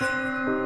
了。